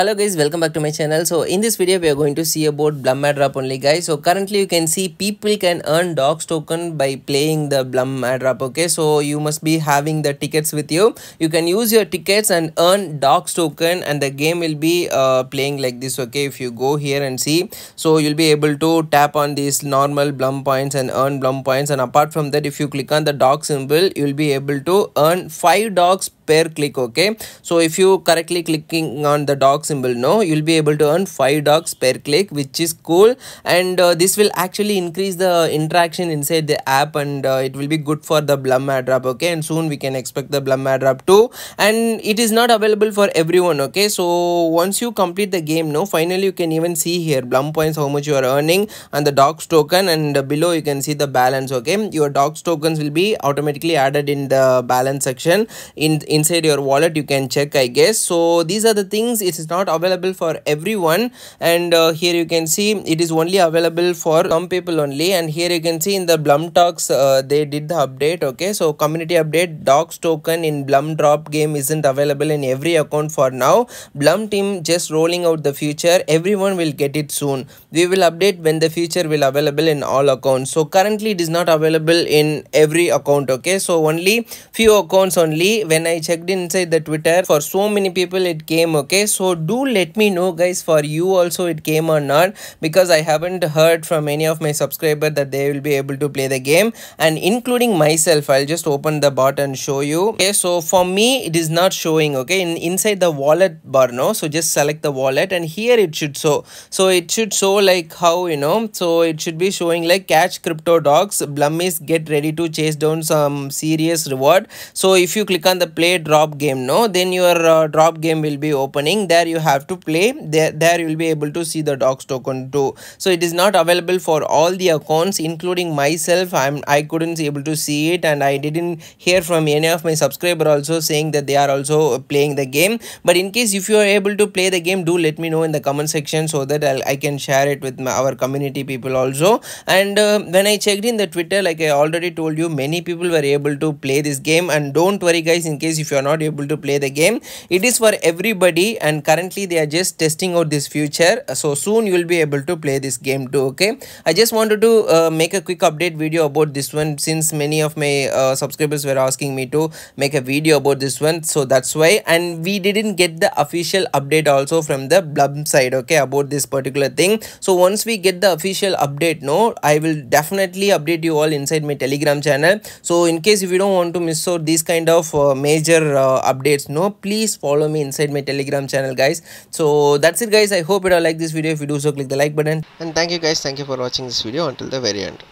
hello guys welcome back to my channel. So in this video we are going to see about blum airdrop only guys. So currently you can see people can earn dogs token by playing the blum airdrop okay? So you must be having the tickets with you. You can use your tickets and earn dogs token and the game will be uh, playing like this okay? If you go here and see. So you'll be able to tap on these normal blum points and earn blum points. And apart from that if you click on the dog symbol you'll be able to earn five dogs per click okay? So if you correctly clicking on the dog symbol no you'll be able to earn five dogs per click which is cool. And uh, this will actually increase the interaction inside the app and uh, it will be good for the blum airdrop okay? And soon we can expect the blum airdrop too. And it is not available for everyone okay? So once you complete the game no finally you can even see here blum points how much you are earning and the dogs token. And below you can see the balance okay? Your dogs tokens will be automatically added in the balance section in in inside your wallet you can check i guess. So these are the things. It is not available for everyone. And uh, here you can see it is only available for some people only. And here you can see in the blum talks uh, they did the update okay? So community update dogs token in blum drop game isn't available in every account for now. Blum team just rolling out the future. Everyone will get it soon. We will update when the future will available in all accounts. So currently it is not available in every account okay? So only few accounts only. When i checked inside the twitter. For so many people it came okay? So do let me know guys for you also it came or not because i haven't heard from any of my subscribers that they will be able to play the game. And including myself i'll just open the bot and show you okay? So for me it is not showing okay? In inside the wallet bar no? So just select the wallet and here it should show. So it should show like how you know? So it should be showing like catch crypto dogs blummies get ready to chase down some serious reward. So if you click on the play drop game no? Then your uh, drop game will be opening. There you have to play. There there you will be able to see the dogs token too. So it is not available for all the accounts including myself. I'm i couldn't able to see it and i didn't hear from any of my subscriber also saying that they are also playing the game. But in case if you are able to play the game do let me know in the comment section so that I'll, i can share it with my, our community people also. And uh, when i checked in the twitter like i already told you many people were able to play this game. And don't worry guys in case if you are not able to play the game. It is for everybody and currently they are just testing out this future. So soon you will be able to play this game too okay? I just wanted to uh, make a quick update video about this one since many of my uh, subscribers were asking me to make a video about this one. So that's why. And we didn't get the official update also from the blum side okay about this particular thing. So once we get the official update no i will definitely update you all inside my telegram channel. So in case if you don't want to miss out these kind of uh, major uh, updates no please follow me inside my telegram channel guys. So that's it guys. I hope you all like this video. If you do so click the like button. And thank you guys. Thank you for watching this video. Until the very end